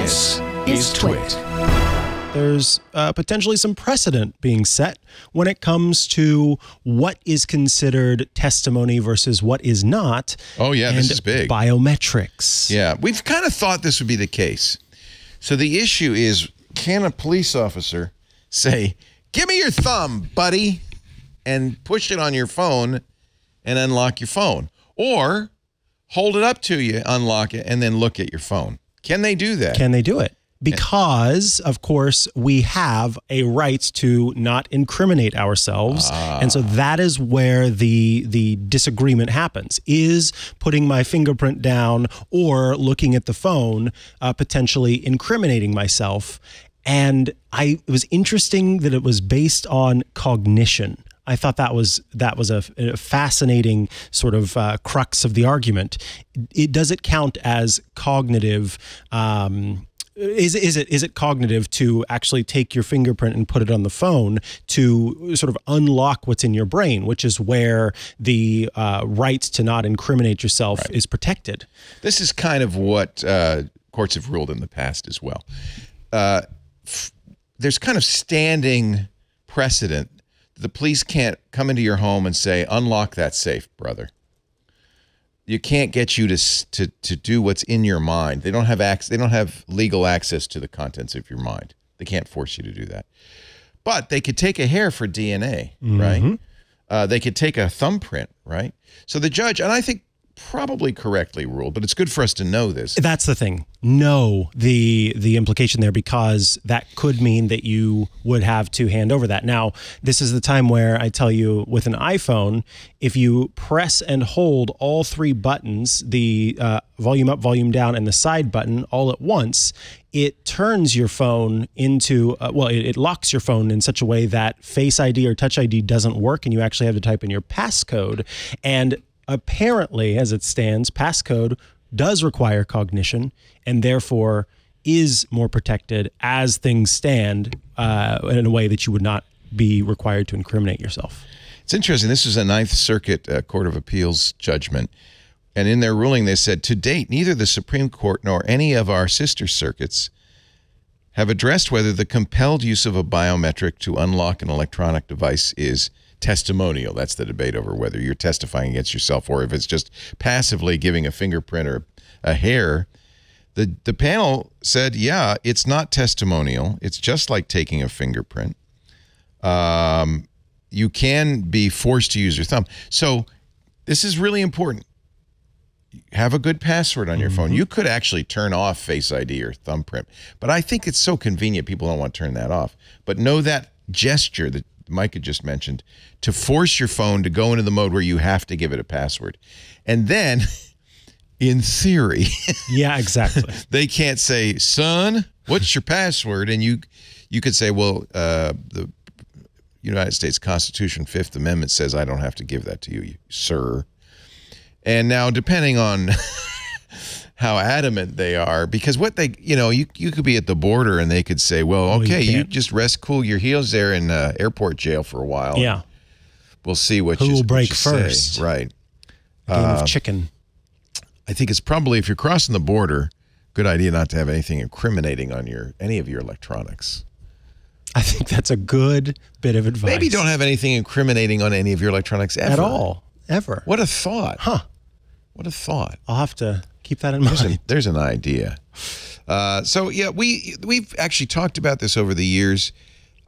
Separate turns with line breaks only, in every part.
This is Twit.
There's uh, potentially some precedent being set when it comes to what is considered testimony versus what is not.
Oh, yeah, this is big.
Biometrics.
Yeah, we've kind of thought this would be the case. So the issue is can a police officer say, Give me your thumb, buddy, and push it on your phone and unlock your phone? Or hold it up to you, unlock it, and then look at your phone. Can they do that?
Can they do it? Because, of course, we have a right to not incriminate ourselves, and so that is where the the disagreement happens: is putting my fingerprint down or looking at the phone uh, potentially incriminating myself. And I it was interesting that it was based on cognition. I thought that was that was a, a fascinating sort of uh, crux of the argument. It does it count as cognitive? Um, is is it is it cognitive to actually take your fingerprint and put it on the phone to sort of unlock what's in your brain, which is where the uh, right to not incriminate yourself is protected?
This is kind of what uh, courts have ruled in the past as well. Uh, f- there's kind of standing precedent. The police can't come into your home and say, "Unlock that safe, brother." You can't get you to to to do what's in your mind. They don't have access. They don't have legal access to the contents of your mind. They can't force you to do that. But they could take a hair for DNA, right? Uh, they could take a thumbprint, right? So the judge, and I think probably correctly ruled, but it's good for us to know this.
That's the thing. Know the the implication there because that could mean that you would have to hand over that. Now, this is the time where I tell you with an iPhone, if you press and hold all three buttons, the uh, volume up, volume down, and the side button all at once, it turns your phone into uh, well, it, it locks your phone in such a way that Face ID or Touch ID doesn't work, and you actually have to type in your passcode. And apparently, as it stands, passcode does require cognition and therefore is more protected as things stand uh, in a way that you would not be required to incriminate yourself.
It's interesting. This is a Ninth Circuit uh, Court of Appeals judgment. And in their ruling, they said to date, neither the Supreme Court nor any of our sister circuits have addressed whether the compelled use of a biometric to unlock an electronic device is testimonial. That's the debate over whether you're testifying against yourself or if it's just passively giving a fingerprint or a hair. The, the panel said, yeah, it's not testimonial. It's just like taking a fingerprint. Um, you can be forced to use your thumb. So this is really important. Have a good password on your phone. You could actually turn off Face ID or thumbprint, but I think it's so convenient people don't want to turn that off. But know that gesture that Mike had just mentioned to force your phone to go into the mode where you have to give it a password. And then in theory,
Yeah, exactly.
they can't say, "Son, what's your password?" And you, you could say, "Well, uh, the United States Constitution, Fifth Amendment says I don't have to give that to you, sir." And now, depending on how adamant they are, because what they, you know, you you could be at the border and they could say, "Well,
you
okay, you,
can't.
just rest cool your heels there in uh, airport jail for a while.
yeah.
we'll see what
Who
you,
will break
you say."
first?
Right.
Game
Uh,
of chicken.
I think it's probably if you're crossing the border, good idea not to have anything incriminating on your any of your electronics.
I think that's a good bit of advice.
Maybe don't have anything incriminating on any of your electronics ever.
at all, ever.
What a thought.
Huh.
What a thought.
I'll have to keep that in
There's,
mind.
an, there's an idea. Uh, so yeah, we we've actually talked about this over the years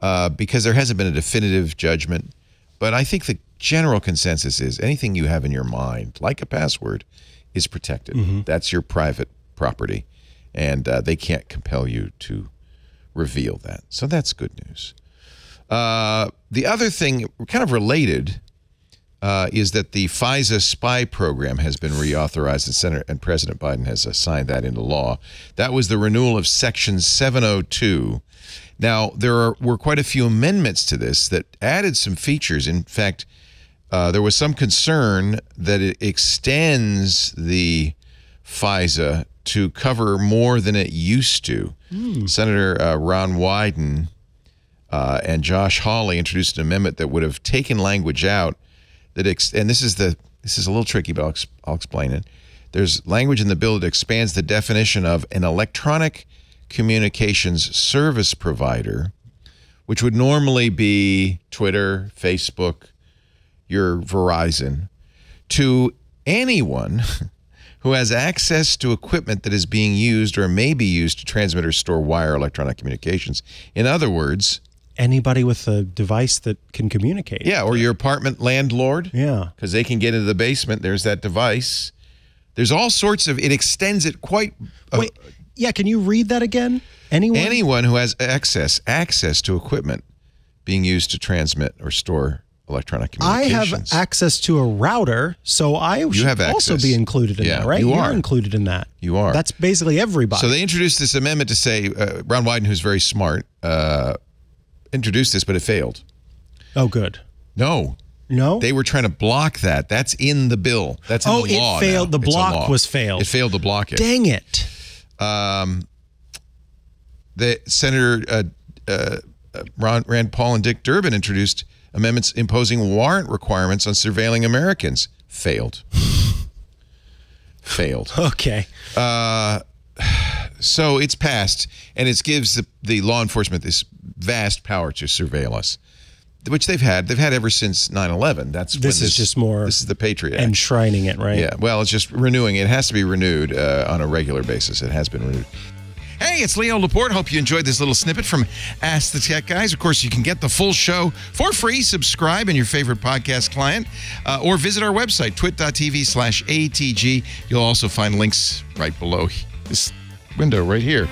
uh, because there hasn't been a definitive judgment. But I think the general consensus is anything you have in your mind, like a password, is protected. That's your private property, and uh, they can't compel you to reveal that. So that's good news. Uh, the other thing, kind of related, uh, is that the FISA spy program has been reauthorized, and Senator and President Biden has signed that into law. That was the renewal of Section 702. Now there are, were quite a few amendments to this that added some features. In fact, uh, there was some concern that it extends the FISA to cover more than it used to. Senator uh, Ron Wyden uh, and Josh Hawley introduced an amendment that would have taken language out that ex- and this is the this is a little tricky, but I'll, ex- I'll explain it. There's language in the bill that expands the definition of an electronic communications service provider, which would normally be Twitter, Facebook, your Verizon, to anyone who has access to equipment that is being used or may be used to transmit or store wire electronic communications. In other words,
Anybody with a device that can communicate.
yeah, or your apartment landlord.
Yeah.
because they can get into the basement. There's that device. There's all sorts of. It extends it quite. uh,
Wait, yeah, can you read that again? Anyone?
anyone who has access access to equipment being used to transmit or store electronic communications.
I have access to a router, so I should
have
also be included in
Yeah,
that, right?
you
You're
are.
included in that.
You are.
That's basically everybody.
so they introduced this amendment to say uh, Ron Wyden, who's very smart, uh, introduced this, but it failed.
oh, good.
No,
No.
they were trying to block that. That's in the bill. That's in
Oh,
the
it failed.
now.
The block was failed.
It failed to block it.
Dang it.
the Senator uh, uh, uh, Ron, Rand Paul and Dick Durbin introduced amendments imposing warrant requirements on surveilling Americans. Failed. Failed.
Okay.
So it's passed, and it gives the, the law enforcement this vast power to surveil us, which they've had. They've had ever since 9/11. That's
This is just more
This is the Patriot Act.
Enshrining it, right?
Yeah, well, it's just renewing. It has to be renewed uh, on a regular basis. It has been renewed. Hey, it's Leo Laporte. Hope you enjoyed this little snippet from Ask the Tech Guys. Of course, you can get the full show for free. Subscribe in your favorite podcast client uh, or visit our website, twit.tv slash ATG. You'll also find links right below this window right here.